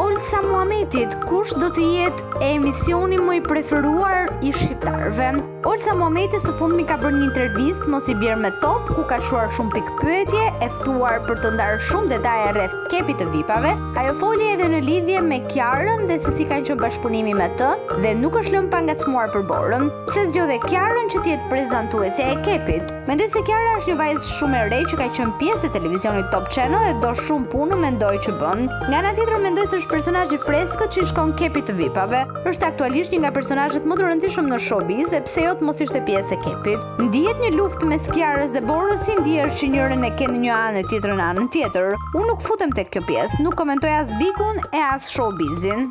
Olsa Muhametit, kush do të jetë emisioni më i preferuar i shqiptarëve? Olsa Muhameti së fundmi ka bërë një intervistë mos i bjer me top ku ka shuar shumë pikëpyetje, e ftuar për të ndarë shumë detaje rreth kepit të vipave. Ajo foli edhe në lidhje me Kiarën dhe se si ka qenë bashkëpunimi me të dhe nuk është lënë pa ngacmuar për Borën, pse zgjodhe Kiarën që të jetë prezantuese e kepit. Mendoj se Kiara është një vajzë shumë e re që ka qenë pjesë e televizionit Top Channel e do shumë punën mendoj që bën. Nga ana tjetër mendoj se është personazh i freskët që i shkon kepit të vipave. Është aktualisht një nga personazhet më të rëndësishëm në showbiz dhe pse jo të mos ishte pjesë e kepit. Ndihet një luftë mes Kiarës dhe Borës, si ndihesh që njërën e ke në një anë e tjetrën në anën tjetër. Unë nuk futem tek kjo pjesë, nuk komentoj as Big-un e as showbizin.